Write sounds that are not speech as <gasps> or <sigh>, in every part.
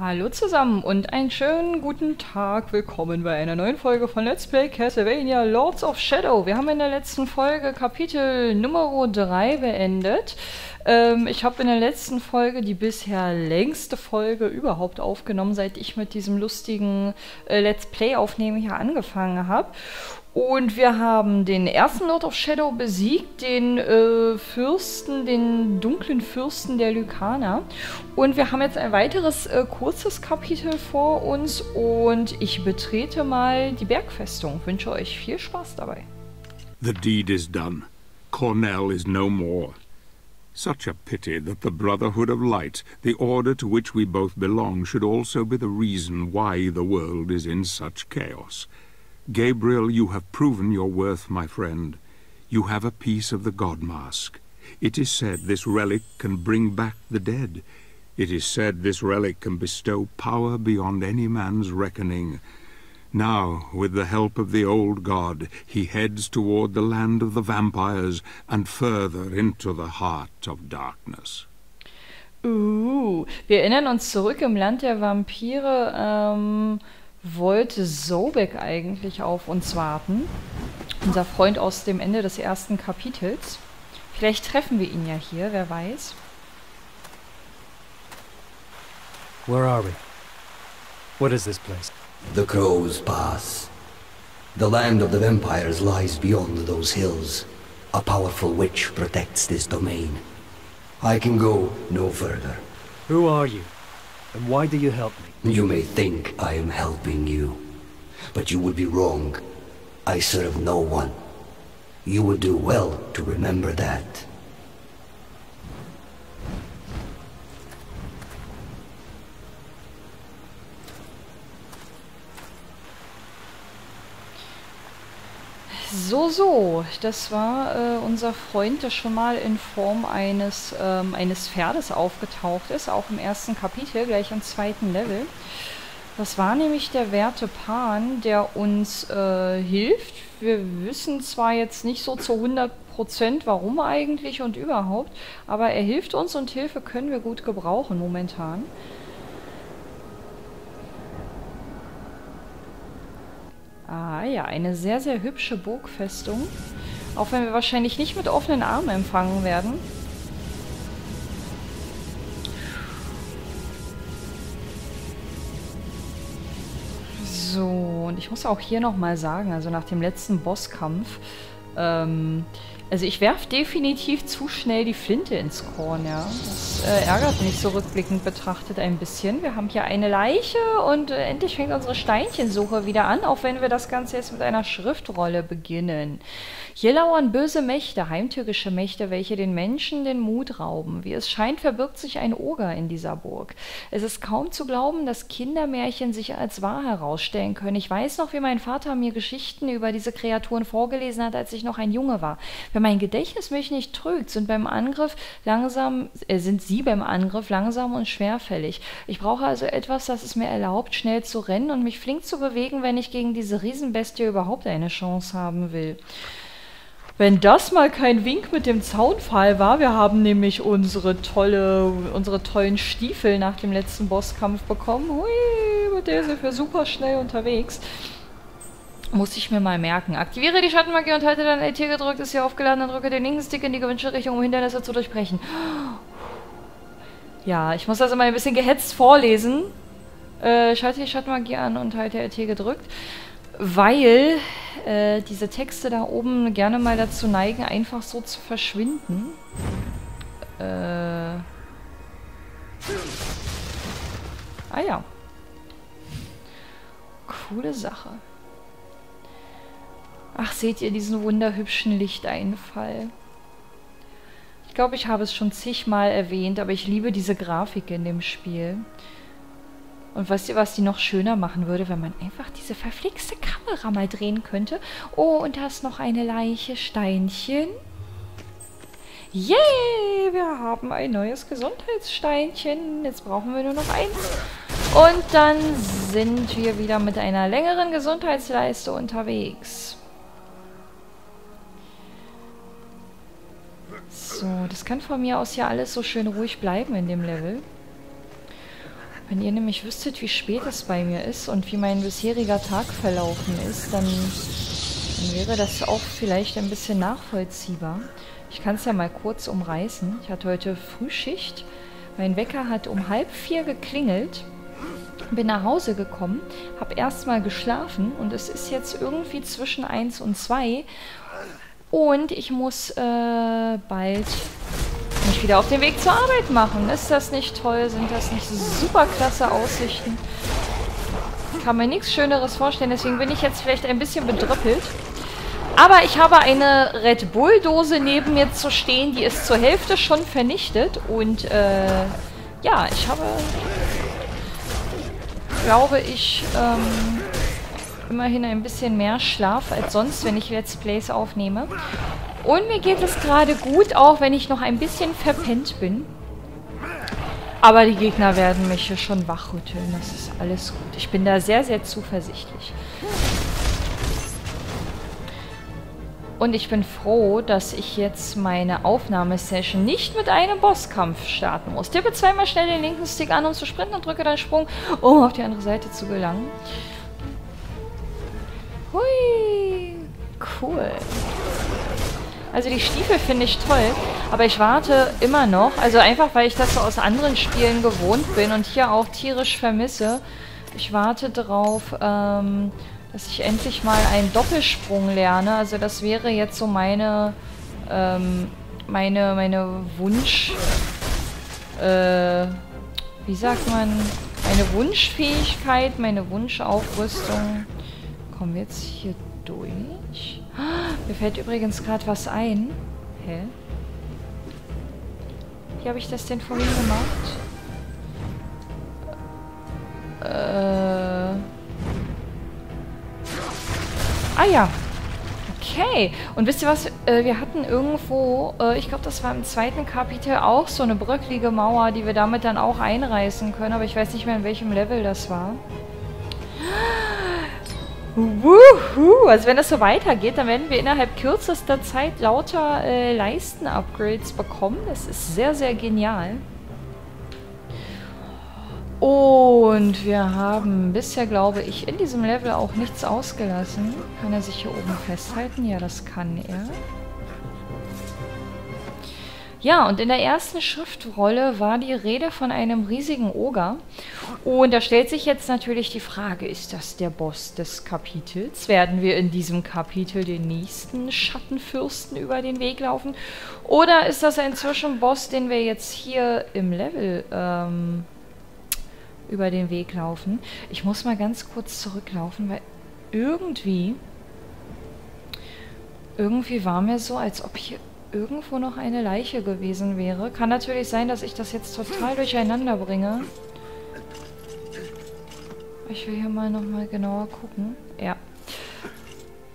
Hallo zusammen und einen schönen guten Tag. Willkommen bei einer neuen Folge von Let's Play Castlevania Lords of Shadow. Wir haben in der letzten Folge Kapitel Nummer 3 beendet. Ähm, ich habe in der letzten Folge die bisher längste Folge überhaupt aufgenommen, seit ich mit diesem lustigen äh, Let's Play aufnehmen hier angefangen habe. Und wir haben den ersten Lord of Shadow besiegt, den äh, Fürsten, den dunklen Fürsten der Lykaner. Und wir haben jetzt ein weiteres äh, kurzes Kapitel vor uns und ich betrete mal die Bergfestung. Wünsche euch viel Spaß dabei. The deed is done. Cornell is no more. Such a pity that the Brotherhood of Light, the order to which we both belong, should also be the reason why the world is in such chaos. Gabriel, you have proven your worth, my friend. You have a piece of the God Mask. It is said this relic can bring back the dead. It is said this relic can bestow power beyond any man's reckoning. Now, with the help of the old god, he heads toward the land of the vampires and further into the heart of darkness. Uh, wir erinnern uns zurück im Land der Vampire. Ähm wollte Sobek eigentlich auf uns warten. Unser Freund aus dem Ende des ersten Kapitels. Vielleicht treffen wir ihn ja hier, wer weiß. Where are we? What is this place? The Crow's Pass. The land of the vampires lies beyond those hills. A powerful witch protects this domain. I can go no further. Who are you? And why do you help me? You may think I am helping you, but you would be wrong. I serve no one. You would do well to remember that. So, so, das war äh, unser Freund, der schon mal in Form eines, ähm, eines Pferdes aufgetaucht ist, auch im ersten Kapitel, gleich am zweiten Level. Das war nämlich der werte Pan, der uns äh, hilft. Wir wissen zwar jetzt nicht so zu 100%, warum eigentlich und überhaupt, aber er hilft uns und Hilfe können wir gut gebrauchen momentan. Ah ja, eine sehr, sehr hübsche Burgfestung. Auch wenn wir wahrscheinlich nicht mit offenen Armen empfangen werden. So, und ich muss auch hier nochmal sagen, also nach dem letzten Bosskampf, ähm, also ich werfe definitiv zu schnell die Flinte ins Korn, ja. Das äh, ärgert mich so rückblickend betrachtet ein bisschen. Wir haben hier eine Leiche und äh, endlich fängt unsere Steinchensuche wieder an, auch wenn wir das Ganze jetzt mit einer Schriftrolle beginnen. Hier lauern böse Mächte, heimtückische Mächte, welche den Menschen den Mut rauben. Wie es scheint, verbirgt sich ein Oger in dieser Burg. Es ist kaum zu glauben, dass Kindermärchen sich als wahr herausstellen können. Ich weiß noch, wie mein Vater mir Geschichten über diese Kreaturen vorgelesen hat, als ich noch ein Junge war. Wenn mein Gedächtnis mich nicht trügt, sind beim Angriff langsam, äh, sind sie beim Angriff langsam und schwerfällig. Ich brauche also etwas, das es mir erlaubt, schnell zu rennen und mich flink zu bewegen, wenn ich gegen diese Riesenbestie überhaupt eine Chance haben will. Wenn das mal kein Wink mit dem Zaunpfahl war, wir haben nämlich unsere tolle, unsere tollen Stiefel nach dem letzten Bosskampf bekommen. Hui, mit der sind wir super schnell unterwegs. Muss ich mir mal merken. Aktiviere die Schattenmagie und halte dann LT gedrückt, ist hier aufgeladen, dann drücke den linken Stick in die gewünschte Richtung, um Hindernisse zu durchbrechen. Ja, ich muss das immer ein bisschen gehetzt vorlesen. Äh, schalte die Schattenmagie an und halte LT gedrückt weil äh, diese Texte da oben gerne mal dazu neigen, einfach so zu verschwinden. Äh. Ah ja. Coole Sache. Ach, seht ihr diesen wunderhübschen Lichteinfall? Ich glaube, ich habe es schon zigmal erwähnt, aber ich liebe diese Grafik in dem Spiel. Und weißt ihr, was die noch schöner machen würde, wenn man einfach diese verflixte Kamera mal drehen könnte? Oh, und da ist noch eine Leiche Steinchen. Yay, wir haben ein neues Gesundheitssteinchen. Jetzt brauchen wir nur noch eins. Und dann sind wir wieder mit einer längeren Gesundheitsleiste unterwegs. So, das kann von mir aus ja alles so schön ruhig bleiben in dem Level. Wenn ihr nämlich wüsstet, wie spät es bei mir ist und wie mein bisheriger Tag verlaufen ist, dann, dann wäre das auch vielleicht ein bisschen nachvollziehbar. Ich kann es ja mal kurz umreißen. Ich hatte heute Frühschicht. Mein Wecker hat um halb vier geklingelt. Bin nach Hause gekommen, habe erstmal geschlafen und es ist jetzt irgendwie zwischen eins und zwei und ich muss äh, bald mich wieder auf den Weg zur Arbeit machen. Ist das nicht toll? Sind das nicht super klasse Aussichten? Kann mir nichts Schöneres vorstellen, deswegen bin ich jetzt vielleicht ein bisschen bedrüppelt. Aber ich habe eine Red Bull-Dose neben mir zu stehen, die ist zur Hälfte schon vernichtet. Und äh, ja, ich habe, glaube ich, ähm, immerhin ein bisschen mehr Schlaf als sonst, wenn ich Let's Plays aufnehme. Und mir geht es gerade gut, auch wenn ich noch ein bisschen verpennt bin. Aber die Gegner werden mich hier schon wachrütteln. Das ist alles gut. Ich bin da sehr, sehr zuversichtlich. Und ich bin froh, dass ich jetzt meine Aufnahmesession nicht mit einem Bosskampf starten muss. Tippe zweimal schnell den linken Stick an, um zu sprinten und drücke dann Sprung, um auf die andere Seite zu gelangen. Hui, cool. Also die Stiefel finde ich toll, aber ich warte immer noch, also einfach, weil ich das so aus anderen Spielen gewohnt bin und hier auch tierisch vermisse. Ich warte darauf, ähm, dass ich endlich mal einen Doppelsprung lerne. Also das wäre jetzt so meine, ähm, meine, meine Wunsch, äh, wie sagt man, meine Wunschfähigkeit, meine Wunschaufrüstung. Kommen wir jetzt hier durch? Mir fällt übrigens gerade was ein. Hä? Wie habe ich das denn vorhin gemacht? Äh... Ah ja. Okay. Und wisst ihr was? Äh, wir hatten irgendwo, äh, ich glaube, das war im zweiten Kapitel auch so eine bröcklige Mauer, die wir damit dann auch einreißen können. Aber ich weiß nicht mehr, in welchem Level das war. Wuhu! Also wenn das so weitergeht, dann werden wir innerhalb kürzester Zeit lauter äh, Leisten-Upgrades bekommen. Das ist sehr, sehr genial. Und wir haben bisher, glaube ich, in diesem Level auch nichts ausgelassen. Kann er sich hier oben festhalten? Ja, das kann er. Ja, und in der ersten Schriftrolle war die Rede von einem riesigen Oger. Und da stellt sich jetzt natürlich die Frage, ist das der Boss des Kapitels? Werden wir in diesem Kapitel den nächsten Schattenfürsten über den Weg laufen? Oder ist das ein Zwischenboss, den wir jetzt hier im Level ähm, über den Weg laufen? Ich muss mal ganz kurz zurücklaufen, weil irgendwie... Irgendwie war mir so, als ob hier irgendwo noch eine Leiche gewesen wäre. Kann natürlich sein, dass ich das jetzt total durcheinander bringe. Ich will hier mal nochmal genauer gucken. Ja.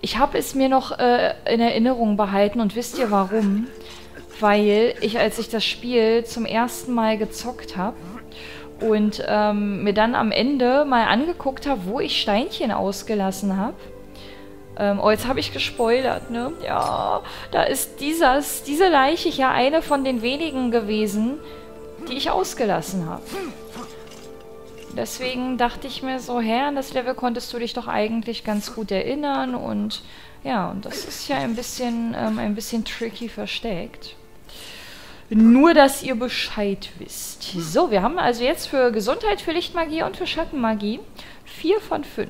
Ich habe es mir noch äh, in Erinnerung behalten und wisst ihr warum? Weil ich, als ich das Spiel zum ersten Mal gezockt habe und ähm, mir dann am Ende mal angeguckt habe, wo ich Steinchen ausgelassen habe, ähm, oh, jetzt habe ich gespoilert, ne? Ja, da ist dieses, diese Leiche ja eine von den wenigen gewesen, die ich ausgelassen habe. Deswegen dachte ich mir so, hä, an das Level konntest du dich doch eigentlich ganz gut erinnern und ja, und das ist ja ein bisschen, ähm, ein bisschen tricky versteckt. Nur, dass ihr Bescheid wisst. So, wir haben also jetzt für Gesundheit, für Lichtmagie und für Schattenmagie vier von fünf.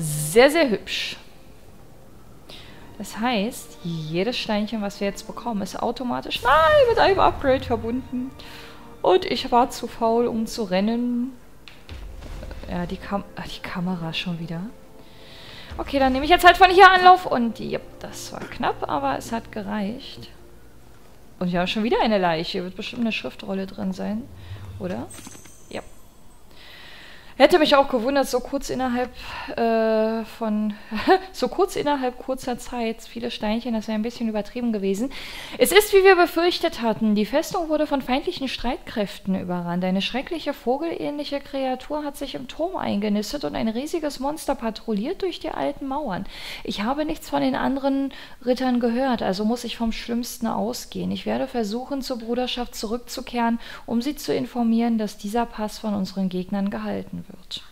Sehr, sehr hübsch. Das heißt, jedes Steinchen, was wir jetzt bekommen, ist automatisch nein, mit einem Upgrade verbunden. Und ich war zu faul, um zu rennen. Ja, die, Kam Ach, die Kamera schon wieder. Okay, dann nehme ich jetzt halt von hier Anlauf. Und ja, das war knapp, aber es hat gereicht. Und wir haben schon wieder eine Leiche. Wird bestimmt eine Schriftrolle drin sein. Oder? Hätte mich auch gewundert, so kurz innerhalb äh, von <laughs> so kurz innerhalb kurzer Zeit, viele Steinchen, das wäre ein bisschen übertrieben gewesen. Es ist, wie wir befürchtet hatten. Die Festung wurde von feindlichen Streitkräften überrannt. Eine schreckliche vogelähnliche Kreatur hat sich im Turm eingenistet und ein riesiges Monster patrouilliert durch die alten Mauern. Ich habe nichts von den anderen Rittern gehört, also muss ich vom Schlimmsten ausgehen. Ich werde versuchen, zur Bruderschaft zurückzukehren, um sie zu informieren, dass dieser Pass von unseren Gegnern gehalten wird wird.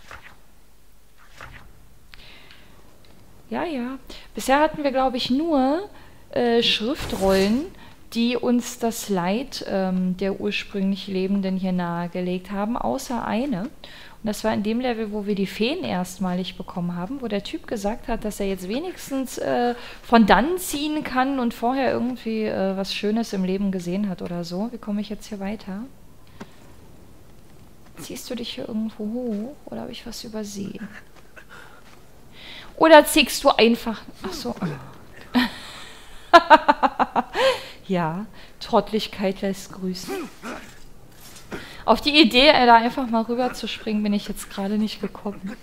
Ja, ja. Bisher hatten wir, glaube ich, nur äh, Schriftrollen, die uns das Leid ähm, der ursprünglich Lebenden hier nahegelegt haben, außer eine. Und das war in dem Level, wo wir die Feen erstmalig bekommen haben, wo der Typ gesagt hat, dass er jetzt wenigstens äh, von dann ziehen kann und vorher irgendwie äh, was Schönes im Leben gesehen hat oder so. Wie komme ich jetzt hier weiter? Ziehst du dich hier irgendwo hoch? Oder habe ich was übersehen? Oder ziehst du einfach... Achso. <laughs> ja, Trottlichkeit lässt grüßen. Auf die Idee, da einfach mal rüber zu springen, bin ich jetzt gerade nicht gekommen.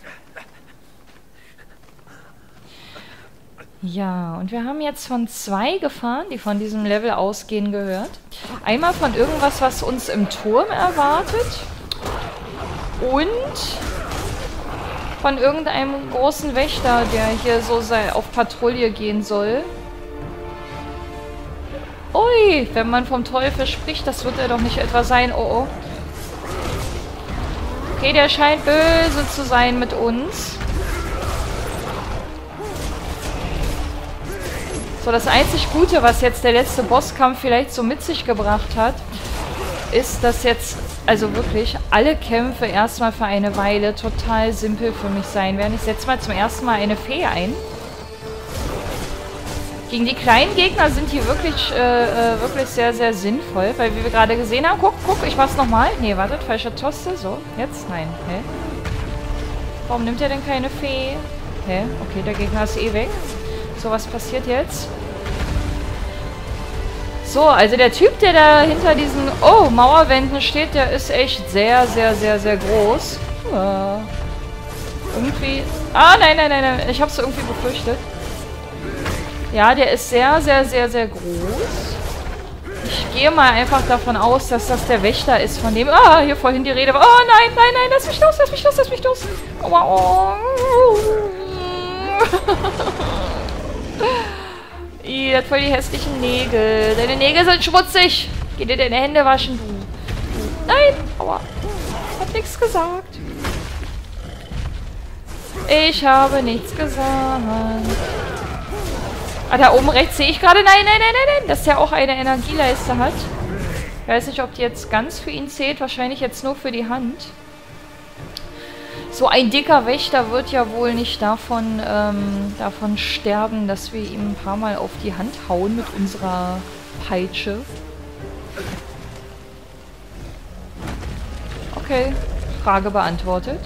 Ja, und wir haben jetzt von zwei Gefahren, die von diesem Level ausgehen, gehört. Einmal von irgendwas, was uns im Turm erwartet. Und von irgendeinem großen Wächter, der hier so auf Patrouille gehen soll. Ui, wenn man vom Teufel spricht, das wird er doch nicht etwa sein. Oh, oh. Okay, der scheint böse zu sein mit uns. So, das einzig Gute, was jetzt der letzte Bosskampf vielleicht so mit sich gebracht hat, ist, dass jetzt also wirklich alle Kämpfe erstmal für eine Weile total simpel für mich sein werden. Ich setze mal zum ersten Mal eine Fee ein. Gegen die kleinen Gegner sind die wirklich, äh, äh, wirklich sehr, sehr sinnvoll, weil wie wir gerade gesehen haben, guck, guck, ich mach's nochmal. Nee, wartet, falsche Taste. So, jetzt? Nein. Hä? Warum nimmt er denn keine Fee? Hä? Okay, der Gegner ist eh weg. So, was passiert jetzt? So, also der Typ, der da hinter diesen, oh, Mauerwänden steht, der ist echt sehr, sehr, sehr, sehr groß. Ja. Irgendwie... Ah, nein, nein, nein, nein. Ich hab's irgendwie befürchtet. Ja, der ist sehr, sehr, sehr, sehr groß. Ich gehe mal einfach davon aus, dass das der Wächter ist, von dem... Ah, hier vorhin die Rede war. Oh, nein, nein, nein, lass mich los, lass mich los, lass mich los. Oh, <laughs> oh. Ih, hat voll die hässlichen Nägel. Deine Nägel sind schmutzig. Geh dir deine Hände waschen, du. Nein, aua. Hab nichts gesagt. Ich habe nichts gesagt. Ah, da oben rechts sehe ich gerade. Nein, nein, nein, nein, nein. Dass der auch eine Energieleiste hat. Ich weiß nicht, ob die jetzt ganz für ihn zählt. Wahrscheinlich jetzt nur für die Hand. So ein dicker Wächter wird ja wohl nicht davon, ähm, davon sterben, dass wir ihm ein paar Mal auf die Hand hauen mit unserer Peitsche. Okay, Frage beantwortet.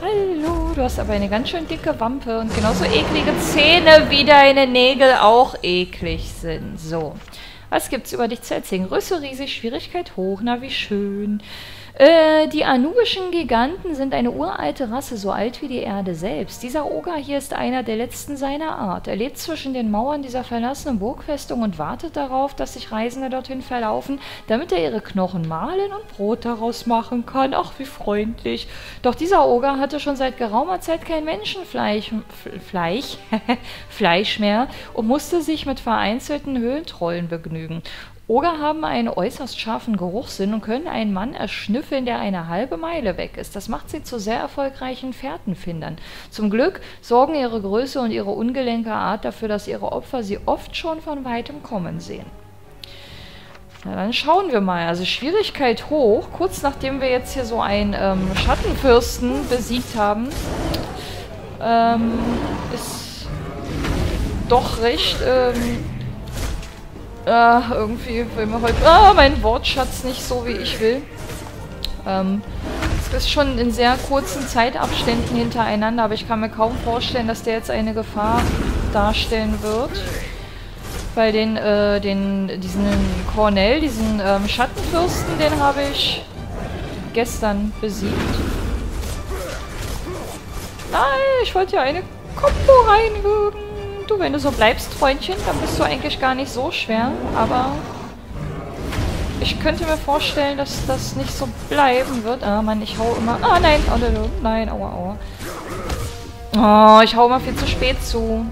Hallo, du hast aber eine ganz schön dicke Wampe und genauso eklige Zähne, wie deine Nägel auch eklig sind. So, was gibt's über dich zu erzählen? Größe riesig, Schwierigkeit hoch, na wie schön. Äh, die anubischen Giganten sind eine uralte Rasse, so alt wie die Erde selbst. Dieser Oger hier ist einer der letzten seiner Art. Er lebt zwischen den Mauern dieser verlassenen Burgfestung und wartet darauf, dass sich Reisende dorthin verlaufen, damit er ihre Knochen mahlen und Brot daraus machen kann. Ach, wie freundlich. Doch dieser Oger hatte schon seit geraumer Zeit kein Menschenfleisch Fleisch, <laughs> Fleisch mehr und musste sich mit vereinzelten Höhlentrollen begnügen. Oger haben einen äußerst scharfen Geruchssinn und können einen Mann erschnüffeln, der eine halbe Meile weg ist. Das macht sie zu sehr erfolgreichen Fährtenfindern. Zum Glück sorgen ihre Größe und ihre ungelenke Art dafür, dass ihre Opfer sie oft schon von weitem kommen sehen. Na, dann schauen wir mal. Also Schwierigkeit hoch. Kurz nachdem wir jetzt hier so einen ähm, Schattenfürsten besiegt haben, ähm, ist doch recht... Ähm, äh, irgendwie will mir heute ah, mein Wortschatz nicht so, wie ich will. Ähm, es ist schon in sehr kurzen Zeitabständen hintereinander, aber ich kann mir kaum vorstellen, dass der jetzt eine Gefahr darstellen wird. Weil den, äh, den, diesen Cornell, diesen ähm, Schattenfürsten, den habe ich gestern besiegt. Nein, ich wollte ja eine Kombo reinwürgen. Du, wenn du so bleibst, Freundchen, dann bist du eigentlich gar nicht so schwer. Aber ich könnte mir vorstellen, dass das nicht so bleiben wird. Ah, Mann, ich hau immer... Ah, nein, oh, nein, aua, aua. Oh, ich hau immer viel zu spät zu.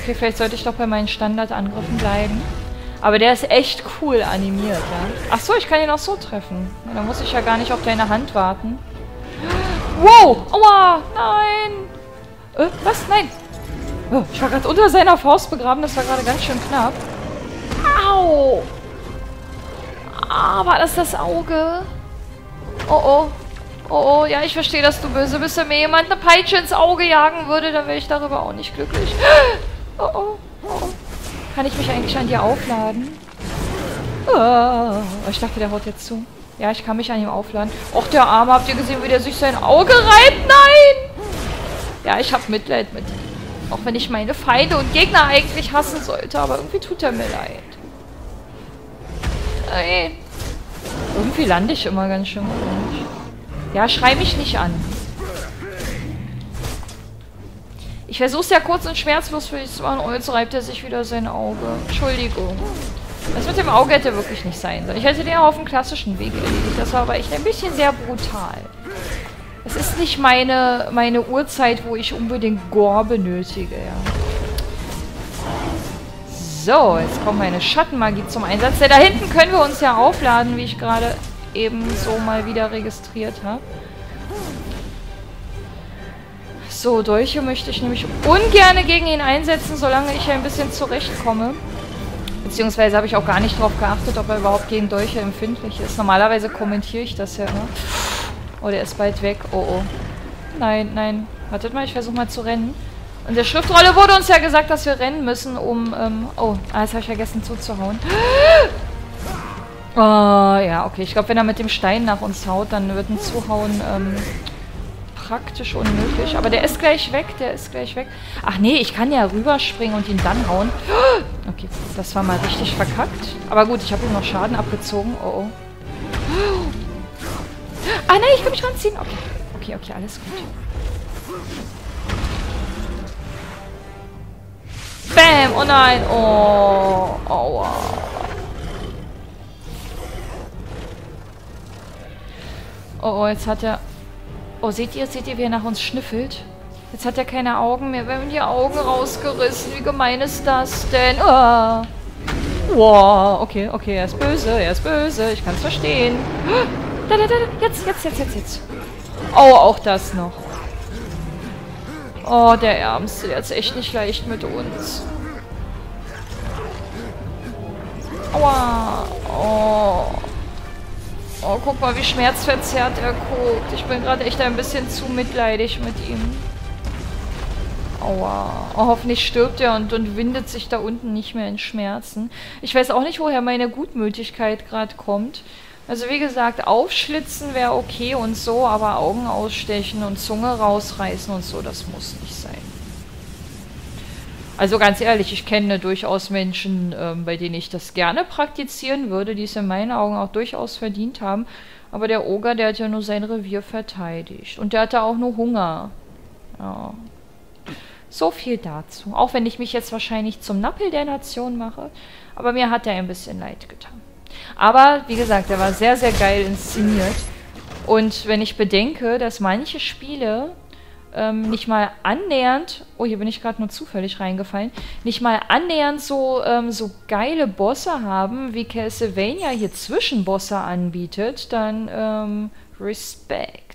Okay, vielleicht sollte ich doch bei meinen Standardangriffen bleiben. Aber der ist echt cool animiert, ja. Achso, ich kann ihn auch so treffen. Ja, dann muss ich ja gar nicht auf deine Hand warten. Wow! Aua! Nein! Äh, was? Nein! Oh, ich war gerade unter seiner Faust begraben. Das war gerade ganz schön knapp. Au! Ah, war das das Auge? Oh, oh. Oh, oh, ja, ich verstehe, dass du böse bist. Wenn mir jemand eine Peitsche ins Auge jagen würde, dann wäre ich darüber auch nicht glücklich. <gasps> Oh, oh, oh. Kann ich mich eigentlich an dir aufladen? Oh, ich dachte, der haut jetzt zu. Ja, ich kann mich an ihm aufladen. Och, der Arme, habt ihr gesehen, wie der sich sein Auge reibt? Nein! Ja, ich habe Mitleid mit ihm. Auch wenn ich meine Feinde und Gegner eigentlich hassen sollte, aber irgendwie tut er mir leid. Nein. Irgendwie lande ich immer ganz schön. Ja, schrei mich nicht an. Ich versuche es ja kurz und schmerzlos für dich zu machen. Oh, jetzt reibt er sich wieder sein Auge. Entschuldigung. Das mit dem Auge hätte wirklich nicht sein sollen. Ich hätte den auch auf dem klassischen Weg erledigt. Das war aber echt ein bisschen sehr brutal. Es ist nicht meine, meine Uhrzeit, wo ich unbedingt Gore benötige, ja. So, jetzt kommt meine Schattenmagie zum Einsatz. Ja, da hinten können wir uns ja aufladen, wie ich gerade eben so mal wieder registriert habe. So, Dolche möchte ich nämlich ungern gegen ihn einsetzen, solange ich ein bisschen zurechtkomme. Beziehungsweise habe ich auch gar nicht darauf geachtet, ob er überhaupt gegen Dolche empfindlich ist. Normalerweise kommentiere ich das ja immer. Oh, der ist bald weg. Oh, oh. Nein, nein. Wartet mal, ich versuche mal zu rennen. In der Schriftrolle wurde uns ja gesagt, dass wir rennen müssen, um... Ähm, oh, ah, jetzt habe ich vergessen zuzuhauen. Oh, <gasps> ja, okay. Ich glaube, wenn er mit dem Stein nach uns haut, dann wird ein Zuhauen ähm, praktisch unmöglich. Aber der ist gleich weg, der ist gleich weg. Ach nee, ich kann ja rüberspringen und ihn dann hauen. <gasps> Okay, das war mal richtig verkackt. Aber gut, ich habe ihm noch Schaden abgezogen. Oh, oh. Ah nein, ich kann mich ranziehen. Okay, okay, okay, alles gut. Bam! Oh nein! Oh! Aua! Oh, oh, jetzt hat er... Oh, seht ihr? Seht ihr, wie er nach uns schnüffelt? Jetzt hat er keine Augen mehr. Wir haben die Augen rausgerissen. Wie gemein ist das denn? Oh. Wow, okay, okay, er ist böse, er ist böse. Ich kann es verstehen. Da, da, da, jetzt, jetzt, jetzt, jetzt, jetzt. Oh, auch das noch. Oh, der Ärmste, der ist echt nicht leicht mit uns. Aua. Oh. Oh, guck mal, wie schmerzverzerrt er guckt. Ich bin gerade echt ein bisschen zu mitleidig mit ihm. Aua. Oh, hoffentlich stirbt er und, und windet sich da unten nicht mehr in Schmerzen. Ich weiß auch nicht, woher meine Gutmütigkeit gerade kommt. Also wie gesagt, aufschlitzen wäre okay und so, aber Augen ausstechen und Zunge rausreißen und so, das muss nicht sein. Also ganz ehrlich, ich kenne durchaus Menschen, ähm, bei denen ich das gerne praktizieren würde, die es in meinen Augen auch durchaus verdient haben. Aber der Oger, der hat ja nur sein Revier verteidigt. Und der hatte auch nur Hunger. Ja. So viel dazu. Auch wenn ich mich jetzt wahrscheinlich zum Nappel der Nation mache. Aber mir hat er ein bisschen leid getan. Aber, wie gesagt, er war sehr, sehr geil inszeniert. Und wenn ich bedenke, dass manche Spiele ähm, nicht mal annähernd, oh, hier bin ich gerade nur zufällig reingefallen, nicht mal annähernd so, ähm, so geile Bosse haben, wie Castlevania hier Zwischenbosse anbietet, dann ähm, Respekt.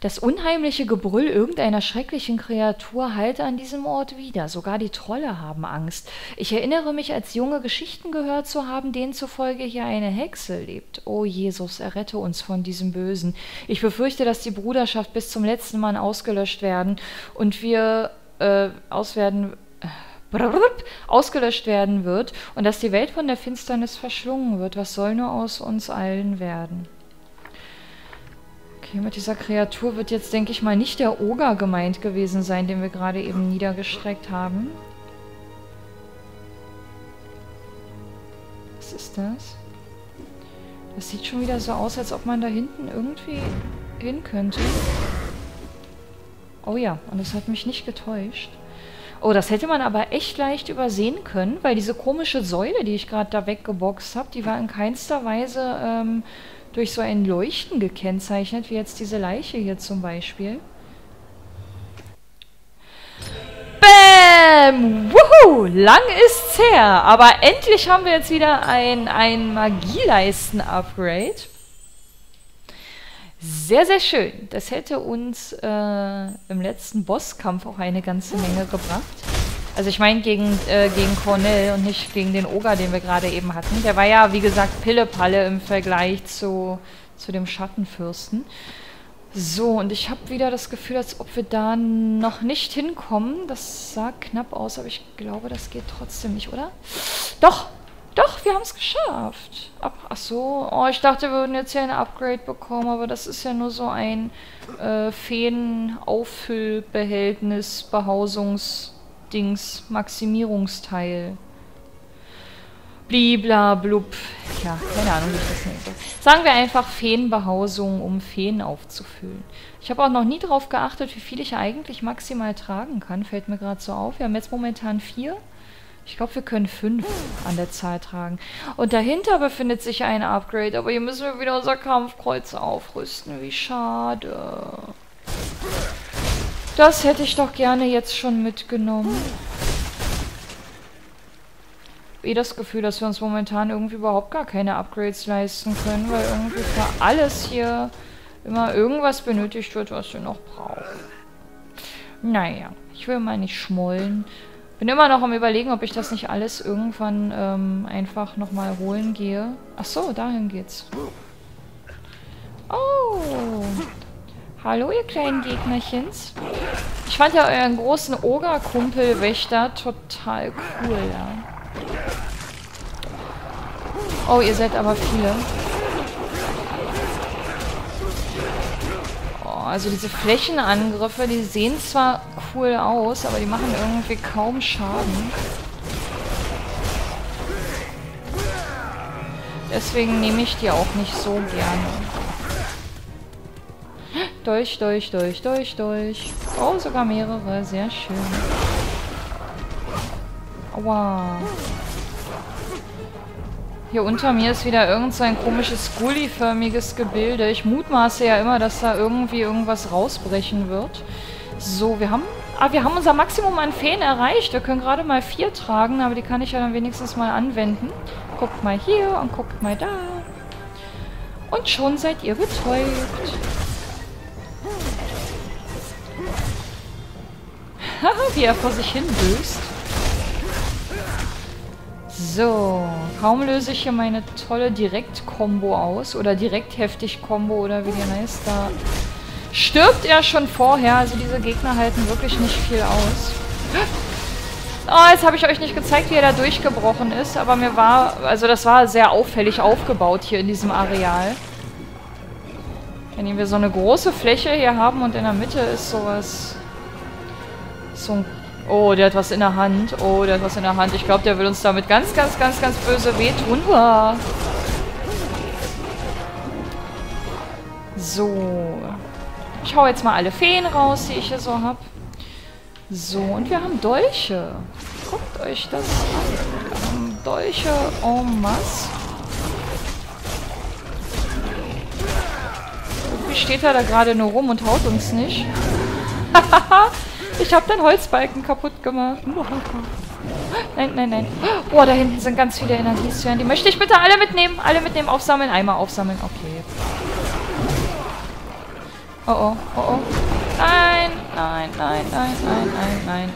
Das unheimliche Gebrüll irgendeiner schrecklichen Kreatur halte an diesem Ort wieder. Sogar die Trolle haben Angst. Ich erinnere mich, als Junge Geschichten gehört zu haben, denen zufolge hier eine Hexe lebt. O Jesus, errette uns von diesem Bösen. Ich befürchte, dass die Bruderschaft bis zum letzten Mann ausgelöscht werden und wir äh, auswerden. Äh, ausgelöscht werden wird und dass die Welt von der Finsternis verschlungen wird. Was soll nur aus uns allen werden? Okay, mit dieser Kreatur wird jetzt, denke ich mal, nicht der Oger gemeint gewesen sein, den wir gerade eben niedergestreckt haben. Was ist das? Das sieht schon wieder so aus, als ob man da hinten irgendwie hin könnte. Oh ja, und das hat mich nicht getäuscht. Oh, das hätte man aber echt leicht übersehen können, weil diese komische Säule, die ich gerade da weggeboxt habe, die war in keinster Weise ähm, durch so ein Leuchten gekennzeichnet, wie jetzt diese Leiche hier zum Beispiel. Bäm! Wuhu! Lang ist's her. Aber endlich haben wir jetzt wieder ein, ein Magieleisten-Upgrade. Sehr, sehr schön. Das hätte uns äh, im letzten Bosskampf auch eine ganze Menge gebracht. Also ich meine gegen, äh, gegen Cornell und nicht gegen den Oger, den wir gerade eben hatten. Der war ja, wie gesagt, Pillepalle im Vergleich zu, zu dem Schattenfürsten. So, und ich habe wieder das Gefühl, als ob wir da noch nicht hinkommen. Das sah knapp aus, aber ich glaube, das geht trotzdem nicht, oder? Doch! Doch, wir haben es geschafft. Ab, ach so, oh, ich dachte, wir würden jetzt hier ein Upgrade bekommen, aber das ist ja nur so ein äh, Feen-Auffüllbehältnis, Behausungs-Dings, Maximierungsteil. Blibla, blub. Ja, keine Ahnung, wie ich das nenne. Sagen wir einfach Feenbehausung, um Feen aufzufüllen. Ich habe auch noch nie darauf geachtet, wie viel ich eigentlich maximal tragen kann. Fällt mir gerade so auf. Wir haben jetzt momentan vier. Ich glaube, wir können fünf an der Zahl tragen. Und dahinter befindet sich ein Upgrade. Aber hier müssen wir wieder unser Kampfkreuz aufrüsten. Wie schade. Das hätte ich doch gerne jetzt schon mitgenommen eh das Gefühl, dass wir uns momentan irgendwie überhaupt gar keine Upgrades leisten können, weil irgendwie für alles hier immer irgendwas benötigt wird, was wir noch brauchen. Naja, ich will mal nicht schmollen. Bin immer noch am überlegen, ob ich das nicht alles irgendwann ähm, einfach nochmal holen gehe. Ach so, dahin geht's. Oh. Hallo, ihr kleinen Gegnerchens. Ich fand ja euren großen Ogerkumpelwächter total cool, ja. Oh, ihr seid aber viele. Oh, also diese Flächenangriffe, die sehen zwar cool aus, aber die machen irgendwie kaum Schaden. Deswegen nehme ich die auch nicht so gerne. Durch, durch, durch, durch, durch. Oh, sogar mehrere. Sehr schön. Aua. Hier unter mir ist wieder irgend so ein komisches Gully-förmiges Gebilde. Ich mutmaße ja immer, dass da irgendwie irgendwas rausbrechen wird. So, wir haben... Ah, wir haben unser Maximum an Feen erreicht. Wir können gerade mal vier tragen, aber die kann ich ja dann wenigstens mal anwenden. Guckt mal hier und guckt mal da. Und schon seid ihr betäubt. <laughs> wie er vor sich hin böst. So, kaum löse ich hier meine tolle Direkt-Kombo aus. Oder Direkt-Heftig-Kombo oder wie die heißt. Da stirbt er schon vorher. Also diese Gegner halten wirklich nicht viel aus. <gasps> Oh, jetzt habe ich euch nicht gezeigt, wie er da durchgebrochen ist. Aber mir war... Also das war sehr auffällig aufgebaut hier in diesem Areal. Wenn wir so eine große Fläche hier haben und in der Mitte ist sowas... Ein Oh, der hat was in der Hand. Oh, der hat was in der Hand. Ich glaube, der will uns damit ganz, ganz, ganz, ganz böse wehtun. Uah. So. Ich hau jetzt mal alle Feen raus, die ich hier so habe. So, und wir haben Dolche. Guckt euch das an. Wir haben Dolche en masse. Wie steht er da gerade nur rum und haut uns nicht? <laughs> Hahaha. Ich habe den Holzbalken kaputt gemacht. Nein, nein, nein. Boah, da hinten sind ganz viele Energiesphären. Die möchte ich bitte alle mitnehmen. Alle mitnehmen, aufsammeln. Einmal aufsammeln. Okay. Oh, oh, oh, oh. Nein, nein, nein, nein, nein, nein, nein.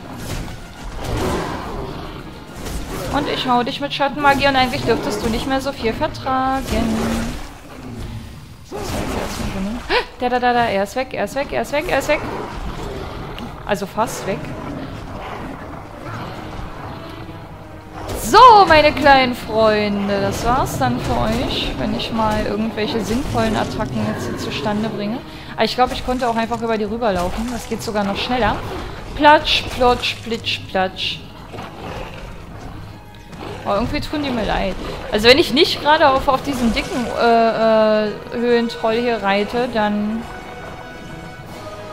Und ich hau dich mit Schattenmagie und eigentlich dürftest du nicht mehr so viel vertragen. Der, da, da, da, er ist weg, er ist weg, er ist weg, er ist weg. Also fast weg. So, meine kleinen Freunde, das war's dann für euch, wenn ich mal irgendwelche sinnvollen Attacken jetzt hier zustande bringe. Aber ich glaube, ich konnte auch einfach über die rüberlaufen. Das geht sogar noch schneller. Platsch, plotsch, plitsch, platsch. Aber irgendwie tun die mir leid. Also wenn ich nicht gerade auf, auf diesen dicken äh, äh, Höhentroll hier reite, dann...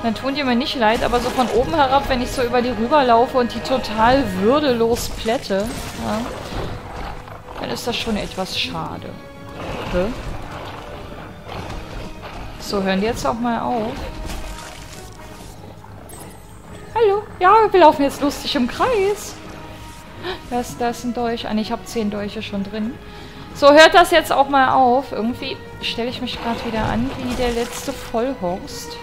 Dann tun die mir nicht leid, aber so von oben herab, wenn ich so über die rüberlaufe und die total würdelos plätte, ja, dann ist das schon etwas schade. Okay. So, hören die jetzt auch mal auf. Hallo? Ja, wir laufen jetzt lustig im Kreis. Da ist, da ist ein Dolch. Ah, ich habe zehn Dolche schon drin. So, hört das jetzt auch mal auf. Irgendwie stelle ich mich gerade wieder an wie der letzte Vollhorst.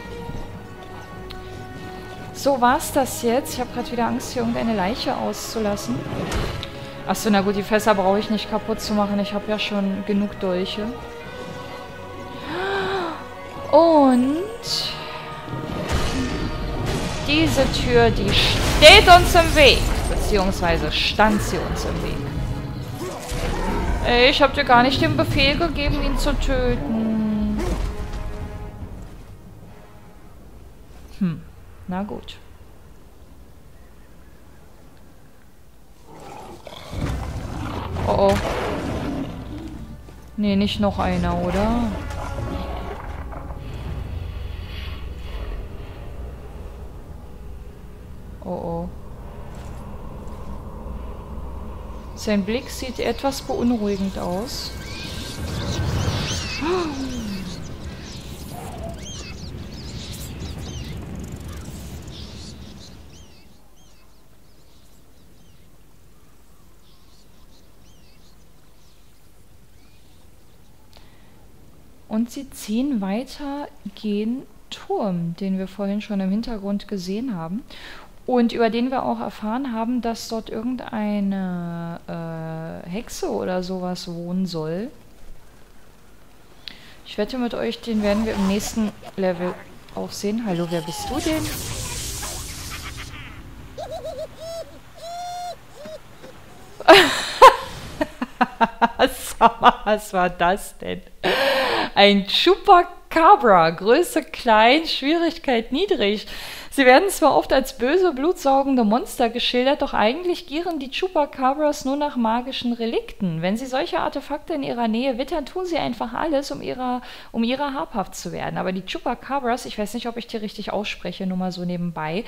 So, war's das jetzt. Ich habe gerade wieder Angst, hier irgendeine Leiche auszulassen. Achso, na gut, die Fässer brauche ich nicht kaputt zu machen. Ich habe ja schon genug Dolche. Und diese Tür, die steht uns im Weg. Beziehungsweise stand sie uns im Weg. Ich habe dir gar nicht den Befehl gegeben, ihn zu töten. Na gut. Oh oh. Nee, nicht noch einer, oder? Oh oh. Sein Blick sieht etwas beunruhigend aus. Und sie ziehen weiter gen Turm, den wir vorhin schon im Hintergrund gesehen haben. Und über den wir auch erfahren haben, dass dort irgendeine äh, Hexe oder sowas wohnen soll. Ich wette mit euch, den werden wir im nächsten Level auch sehen. Hallo, wer bist du denn? <laughs> was war das denn? Ein Chupacabra. Größe klein, Schwierigkeit niedrig. Sie werden zwar oft als böse, blutsaugende Monster geschildert, doch eigentlich gieren die Chupacabras nur nach magischen Relikten. Wenn sie solche Artefakte in ihrer Nähe wittern, tun sie einfach alles, um ihrer, um ihrer habhaft zu werden. Aber die Chupacabras, ich weiß nicht, ob ich die richtig ausspreche, nur mal so nebenbei,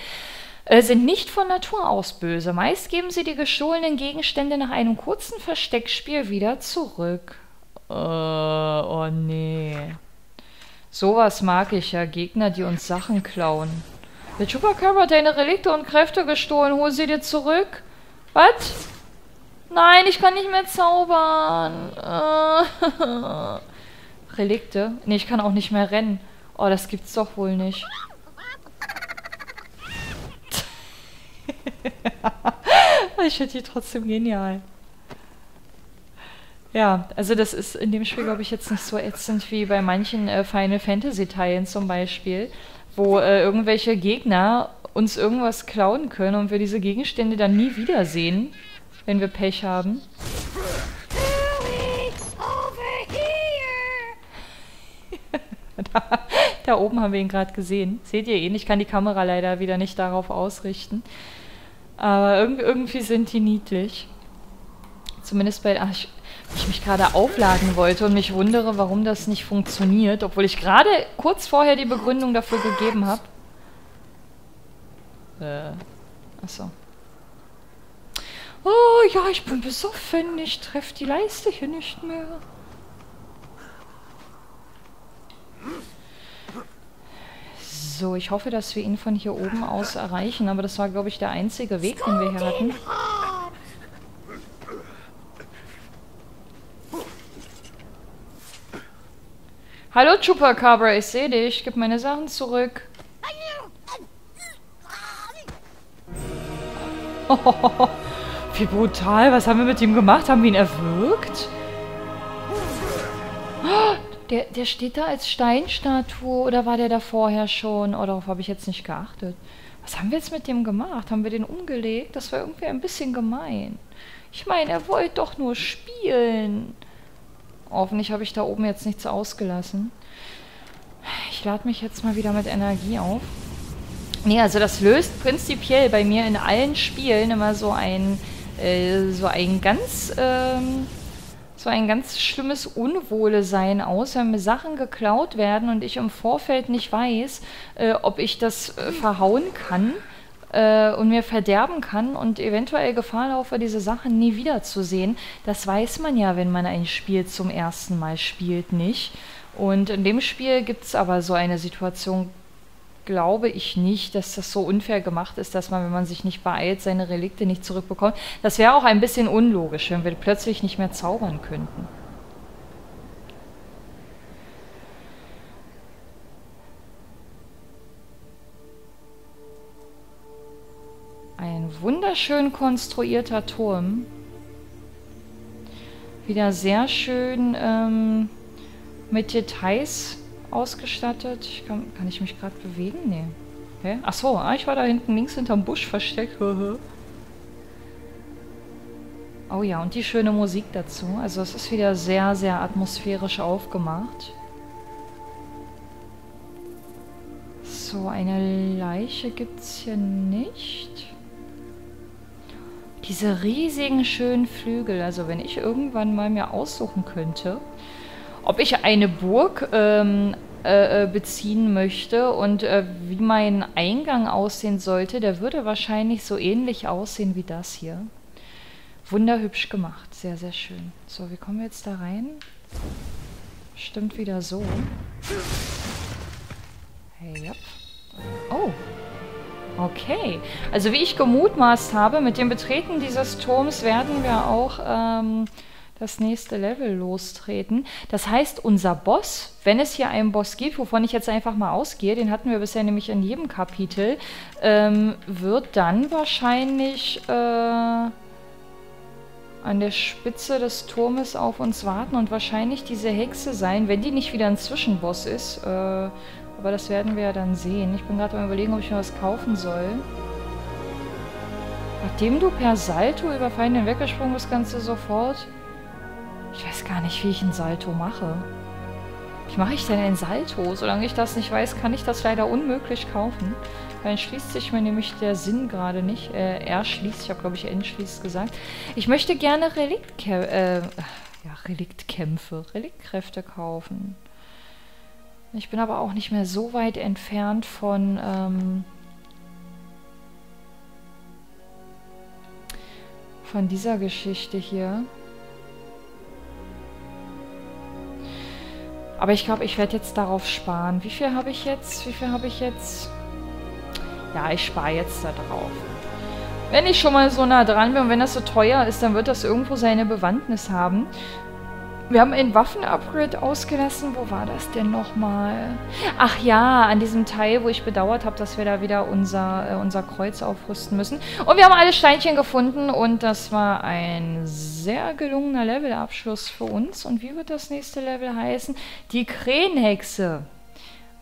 äh, sind nicht von Natur aus böse. Meist geben sie die gestohlenen Gegenstände nach einem kurzen Versteckspiel wieder zurück. Uh, oh nee. Sowas mag ich ja, Gegner, die uns Sachen klauen. Der Chupacabra hat deine Relikte und Kräfte gestohlen. Hol sie dir zurück. Was? Nein, ich kann nicht mehr zaubern. <laughs> Relikte? Nee, ich kann auch nicht mehr rennen. Oh, das gibt's doch wohl nicht. <laughs> ich finde die trotzdem genial. Ja, also das ist in dem Spiel, glaube ich, jetzt nicht so ätzend wie bei manchen äh, Final Fantasy-Teilen zum Beispiel wo äh, irgendwelche Gegner uns irgendwas klauen können und wir diese Gegenstände dann nie wiedersehen, wenn wir Pech haben. <laughs> da, oben haben wir ihn gerade gesehen. Seht ihr ihn? Ich kann die Kamera leider wieder nicht darauf ausrichten. Aber irgendwie, irgendwie sind die niedlich. Zumindest bei... Ach, ich, ich mich gerade aufladen wollte und mich wundere, warum das nicht funktioniert, obwohl ich gerade kurz vorher die Begründung dafür gegeben habe. Äh, achso. Oh ja, ich bin besoffen, ich treffe die Leiste hier nicht mehr. So, ich hoffe, dass wir ihn von hier oben aus erreichen, aber das war, glaube ich, der einzige Weg, den wir hier hatten. Hallo Chupacabra, ich sehe dich. Gib meine Sachen zurück. <laughs> Wie brutal. Was haben wir mit ihm gemacht? Haben wir ihn erwürgt? <gasps> der, der steht da als Steinstatue. Oder war der da vorher schon? Oh, darauf habe ich jetzt nicht geachtet. Was haben wir jetzt mit dem gemacht? Haben wir den umgelegt? Das war irgendwie ein bisschen gemein. Ich meine, er wollte doch nur spielen. Hoffentlich habe ich da oben jetzt nichts ausgelassen. Ich lade mich jetzt mal wieder mit Energie auf. Nee, also das löst prinzipiell bei mir in allen Spielen immer so ein äh, so ein ganz, ähm, so ein ganz schlimmes Unwohle-Sein aus, wenn mir Sachen geklaut werden und ich im Vorfeld nicht weiß, äh, ob ich das äh, verhauen kann äh, und mir verderben kann und eventuell Gefahr laufe, diese Sachen nie wiederzusehen. Das weiß man ja, wenn man ein Spiel zum ersten Mal spielt, nicht. Und in dem Spiel gibt es aber so eine Situation, glaube ich nicht, dass das so unfair gemacht ist, dass man, wenn man sich nicht beeilt, seine Relikte nicht zurückbekommt. Das wäre auch ein bisschen unlogisch, wenn wir plötzlich nicht mehr zaubern könnten. Ein wunderschön konstruierter Turm. Wieder sehr schön ähm, mit Details ausgestattet. Ich kann, kann ich mich gerade bewegen? Nee. Hä? Achso, ah, ich war da hinten links hinterm Busch versteckt. <laughs> oh ja, und die schöne Musik dazu. Also es ist wieder sehr, sehr atmosphärisch aufgemacht. So, eine Leiche gibt es hier nicht. Diese riesigen schönen Flügel. Also wenn ich irgendwann mal mir aussuchen könnte, ob ich eine Burg ähm, äh, äh, beziehen möchte und äh, wie mein Eingang aussehen sollte, der würde wahrscheinlich so ähnlich aussehen wie das hier. Wunderhübsch gemacht, sehr, sehr schön. So, wie kommen wir jetzt da rein? Stimmt wieder so. Hey, ja. Oh. Okay. Also wie ich gemutmaßt habe, mit dem Betreten dieses Turms werden wir auch ähm, das nächste Level lostreten. Das heißt, unser Boss, wenn es hier einen Boss gibt, wovon ich jetzt einfach mal ausgehe, den hatten wir bisher nämlich in jedem Kapitel, ähm, wird dann wahrscheinlich äh, an der Spitze des Turmes auf uns warten und wahrscheinlich diese Hexe sein, wenn die nicht wieder ein Zwischenboss ist. Äh, aber das werden wir ja dann sehen. Ich bin gerade am überlegen, ob ich mir was kaufen soll. Nachdem du per Salto über Feinde hinweggesprungen bist, kannst du sofort ich weiß gar nicht, wie ich ein Salto mache. Wie mache ich denn ein Salto? Solange ich das nicht weiß, kann ich das leider unmöglich kaufen. Dann schließt sich mir nämlich der Sinn gerade nicht. Äh, er schließt, ich habe glaube ich entschließt gesagt. Ich möchte gerne Reliktkä äh, ja, Reliktkämpfe, Reliktkräfte kaufen. Ich bin aber auch nicht mehr so weit entfernt von... Ähm, von dieser Geschichte hier. Aber ich glaube, ich werde jetzt darauf sparen. Wie viel habe ich jetzt? Wie viel habe ich jetzt? Ja, ich spare jetzt da drauf. Wenn ich schon mal so nah dran bin und wenn das so teuer ist, dann wird das irgendwo seine Bewandtnis haben. Wir haben ein Waffen-Upgrade ausgelassen. Wo war das denn nochmal? Ach ja, an diesem Teil, wo ich bedauert habe, dass wir da wieder unser, äh, unser Kreuz aufrüsten müssen. Und wir haben alle Steinchen gefunden und das war ein sehr gelungener Levelabschluss für uns. Und wie wird das nächste Level heißen? Die Krähenhexe.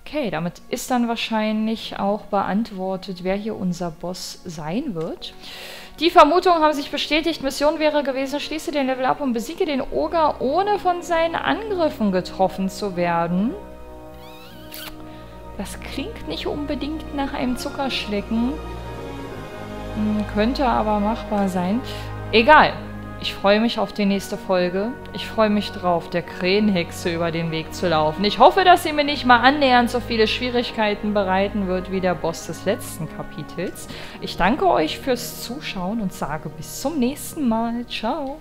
Okay, damit ist dann wahrscheinlich auch beantwortet, wer hier unser Boss sein wird. Die Vermutungen haben sich bestätigt. Mission wäre gewesen, schließe den Level ab und besiege den Oger, ohne von seinen Angriffen getroffen zu werden. Das klingt nicht unbedingt nach einem Zuckerschlecken. Hm, könnte aber machbar sein. Egal. Ich freue mich auf die nächste Folge. Ich freue mich drauf, der Krähenhexe über den Weg zu laufen. Ich hoffe, dass sie mir nicht mal annähernd so viele Schwierigkeiten bereiten wird wie der Boss des letzten Kapitels. Ich danke euch fürs Zuschauen und sage bis zum nächsten Mal. Ciao.